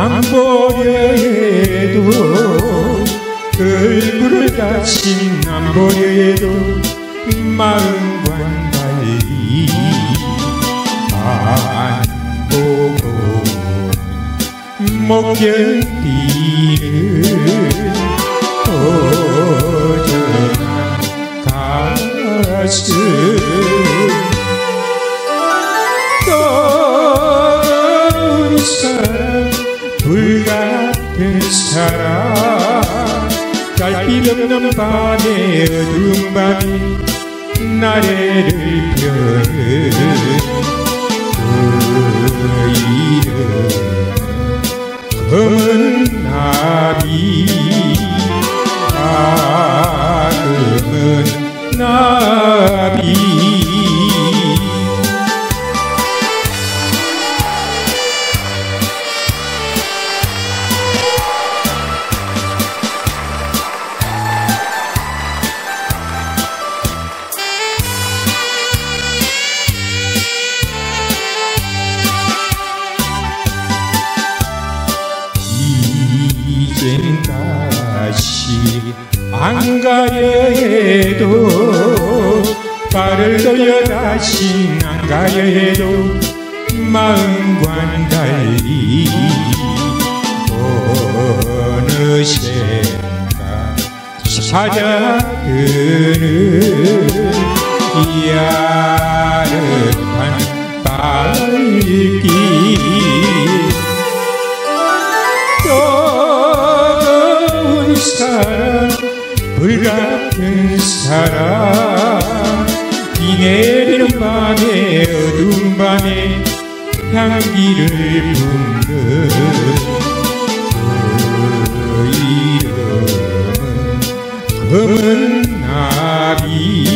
남보여에도 얼굴을 다친 남보여에도 마음과 달리 안보고 못 견디는 어전한 가슴 사랑 달빛 없는 밤에 어두운 밤에 나래를 펴는 그 이름 검은 나비 아 검은 나비 안 가려 해도 발을 돌려 다시 안 가려 해도 마음과는 달리 어느샌가 찾아드는 야릇한 발길. 떠오른 사랑. 비 내리는 밤에 어두운 밤에 향기를 품는 그 이름은 검은 나비